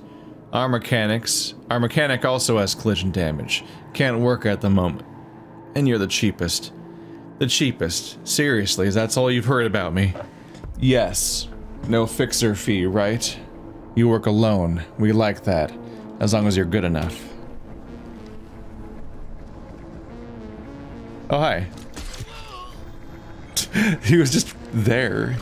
[SPEAKER 1] Our mechanics. Our mechanic also has collision damage. Can't work at the moment. And you're the cheapest. The cheapest. Seriously, that's all you've heard about me? Yes. No fixer fee, right? You work alone. We like that. As long as you're good enough. Oh, hi. he was just there.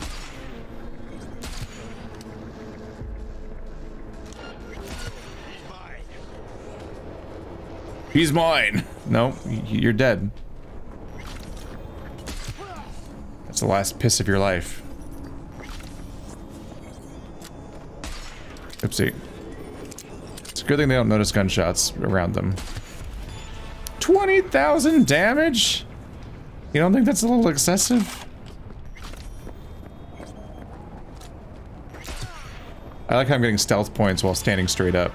[SPEAKER 1] He's mine. No, you're dead. That's the last piss of your life. Oopsie. It's a good thing they don't notice gunshots around them. 20,000 damage? You don't think that's a little excessive? I like how I'm getting stealth points while standing straight up.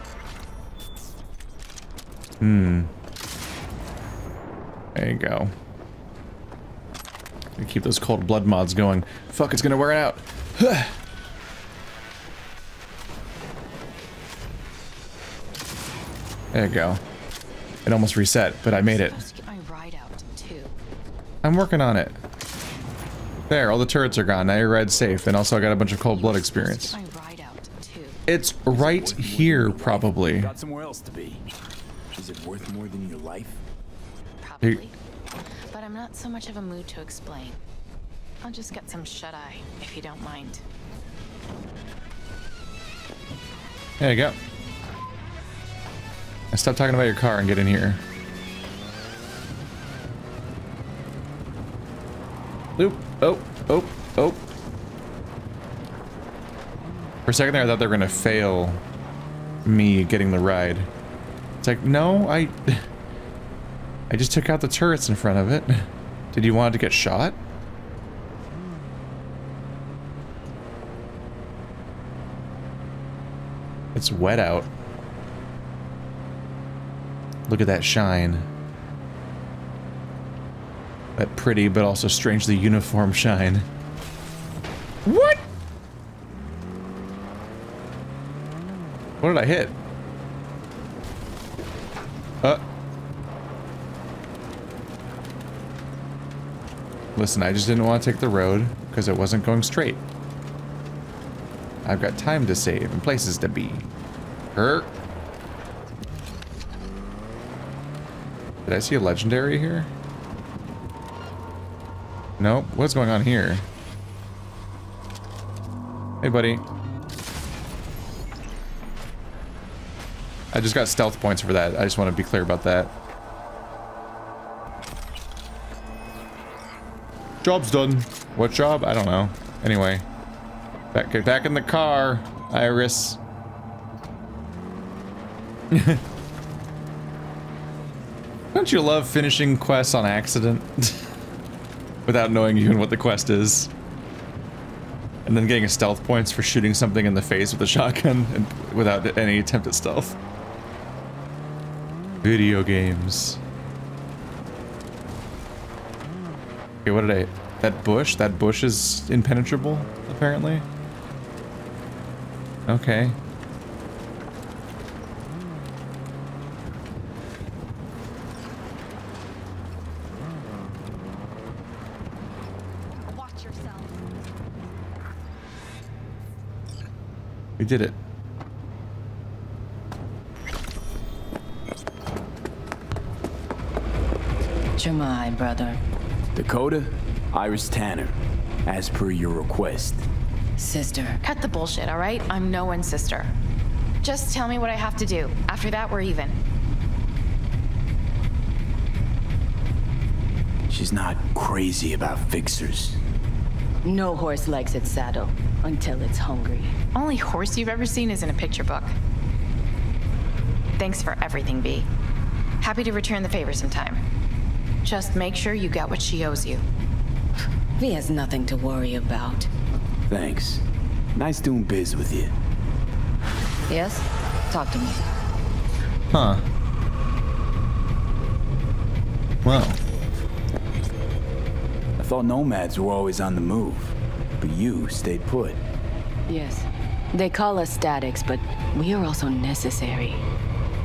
[SPEAKER 1] Hmm. There you go. Gonna keep those cold blood mods going. Fuck, it's gonna wear it out. there you go. It almost reset, but I made it.
[SPEAKER 4] Get my ride out, too.
[SPEAKER 1] I'm working on it. There, all the turrets are gone. Now your ride's safe. And also I got a bunch of cold blood experience.
[SPEAKER 4] My ride out, too.
[SPEAKER 1] It's right here, probably.
[SPEAKER 2] Is it worth more than your life?
[SPEAKER 4] Probably. But I'm not so much of a mood to explain. I'll just get some shut-eye, if you don't mind.
[SPEAKER 1] There you go. Now stop talking about your car and get in here. Oop. Oh. Oh. Oh. For a second there, I thought they were going to fail me getting the ride. It's like, no, I... I just took out the turrets in front of it. Did you want it to get shot? It's wet out. Look at that shine. That pretty but also strangely uniform shine. What? What did I hit? Uh. Listen, I just didn't want to take the road because it wasn't going straight. I've got time to save and places to be. Hurt. Did I see a legendary here? Nope. What's going on here? Hey, buddy. I just got stealth points for that. I just want to be clear about that. Job's done. What job? I don't know. Anyway. Back, get back in the car, Iris. Don't you love finishing quests on accident? Without knowing even what the quest is. And then getting stealth points for shooting something in the face with a shotgun and without any attempt at stealth. Video games. Okay, what did I... That bush? That bush is impenetrable, apparently? Okay. Watch yourself. We did it.
[SPEAKER 14] Jemai, brother.
[SPEAKER 2] Dakota, Iris Tanner, as per your request.
[SPEAKER 14] Sister.
[SPEAKER 4] Cut the bullshit, all right? I'm no one's sister. Just tell me what I have to do. After that, we're even.
[SPEAKER 2] She's not crazy about fixers.
[SPEAKER 14] No horse likes its saddle until it's hungry.
[SPEAKER 4] Only horse you've ever seen is in a picture book. Thanks for everything, B. Happy to return the favor sometime. Just make sure you get what she owes you.
[SPEAKER 14] V has nothing to worry about.
[SPEAKER 2] Thanks. Nice doing biz with you.
[SPEAKER 14] Yes? Talk to me.
[SPEAKER 1] Huh. Well.
[SPEAKER 2] I thought nomads were always on the move, but you stayed put.
[SPEAKER 14] Yes. They call us statics, but we are also necessary.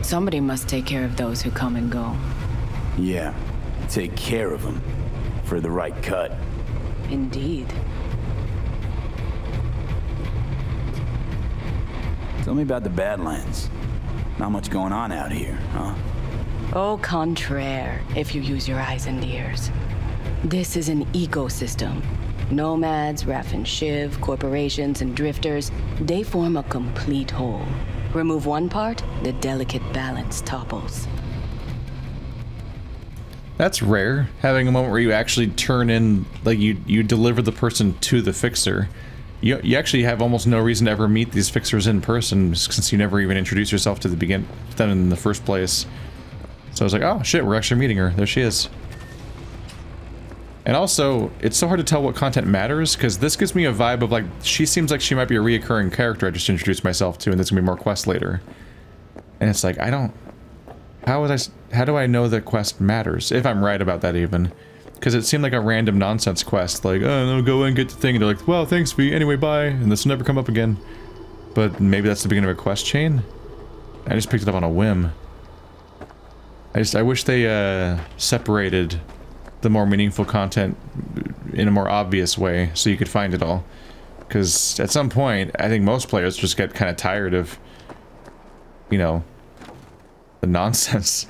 [SPEAKER 14] Somebody must take care of those who come and go.
[SPEAKER 2] Yeah, take care of them. For the right cut.
[SPEAKER 14] Indeed.
[SPEAKER 2] Tell me about the Badlands. Not much going on out here, huh?
[SPEAKER 14] Au contraire, if you use your eyes and ears. This is an ecosystem. Nomads, Raffen Shiv, corporations, and drifters, they form a complete whole. Remove one part, the delicate balance topples.
[SPEAKER 1] That's rare, having a moment where you actually turn in, like you, you deliver the person to the fixer. You, you actually have almost no reason to ever meet these fixers in person since you never even introduce yourself to the begin them in the first place. So I was like, oh shit, we're actually meeting her. There she is. And also, it's so hard to tell what content matters, because this gives me a vibe of like, she seems like she might be a reoccurring character I just introduced myself to, and there's gonna be more quests later. And it's like, I don't... How would I... How do I know the quest matters? If I'm right about that even. Because it seemed like a random nonsense quest, like, oh, no, go and get the thing, and they're like, well, thanks, V, anyway, bye, and this will never come up again. But maybe that's the beginning of a quest chain? I just picked it up on a whim. I just, I wish they, uh, separated the more meaningful content in a more obvious way so you could find it all. Because at some point, I think most players just get kind of tired of, you know, the nonsense.